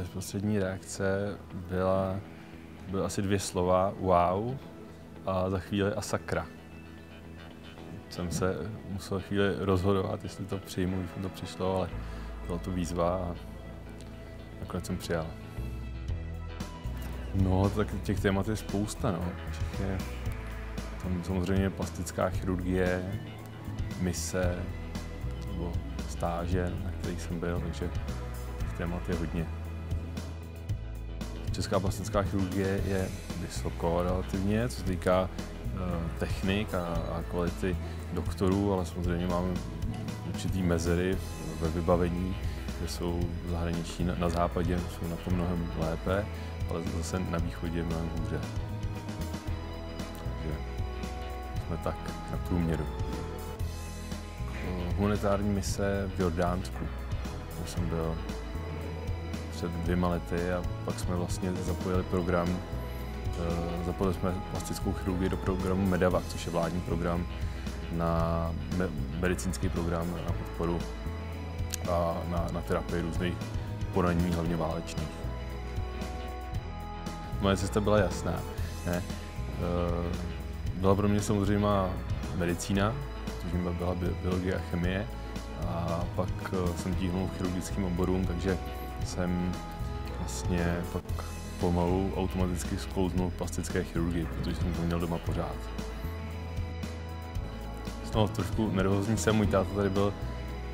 bezprostřední reakce byla, byla asi dvě slova, wow, a za chvíli a sakra. Jsem se musel chvíli rozhodovat, jestli to přijmu, když to přišlo, ale byla to výzva a nakonec jsem přijal. No, tak těch témat je spousta, no. Je tam samozřejmě plastická chirurgie, mise, nebo stáže, na kterých jsem byl, takže těch témat je hodně. Česká plastická chirurgie je vysoko relativně, co se týká uh, technik a, a kvality doktorů, ale samozřejmě máme určitý mezery ve vybavení, kde jsou v zahraničí na, na západě, jsou na tom mnohem lépe, ale zase na východě mnohem hůře. Takže jsme tak na průměru. Humanitární mise v Jordánsku. Tam jsem byl před dvěma lety a pak jsme vlastně zapojili program, eh, zapojili jsme plastickou chirurgii do programu Medavac, což je vládní program na medicínský program na podporu a na, na terapii různých poranění, hlavně válečných. Moje cesta byla jasná. Ne? Eh, byla pro mě samozřejmě medicína, což byla biologie a chemie, a pak eh, jsem tíhnul chirurgickým oborům, takže jsem vlastně pak pomalu automaticky sklouznul plastické chirurgii, protože jsem to měl doma pořád. No, trošku nervózní jsem, můj táta tady byl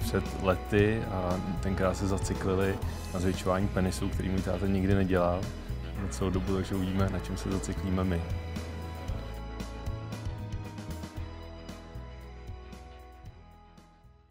před lety a tenkrát se zacyklili na zvětšování penisu, který můj táta nikdy nedělal na celou dobu, takže uvidíme, na čem se zacyklíme my.